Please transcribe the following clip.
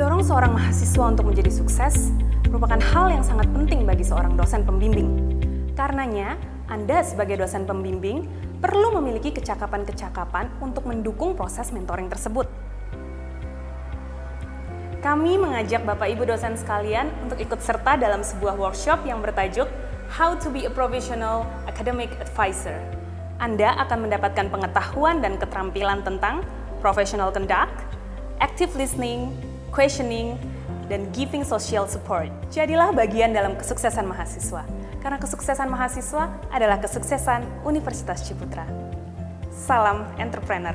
Peluang seorang mahasiswa untuk menjadi sukses merupakan hal yang sangat penting bagi seorang dosen pembimbing. Karenanya, Anda sebagai dosen pembimbing perlu memiliki kecakapan-kecakapan untuk mendukung proses mentoring tersebut. Kami mengajak Bapak Ibu dosen sekalian untuk ikut serta dalam sebuah workshop yang bertajuk How to be a Professional Academic Advisor. Anda akan mendapatkan pengetahuan dan keterampilan tentang professional conduct, active listening, questioning, dan giving social support. Jadilah bagian dalam kesuksesan mahasiswa, karena kesuksesan mahasiswa adalah kesuksesan Universitas Ciputra. Salam entrepreneur.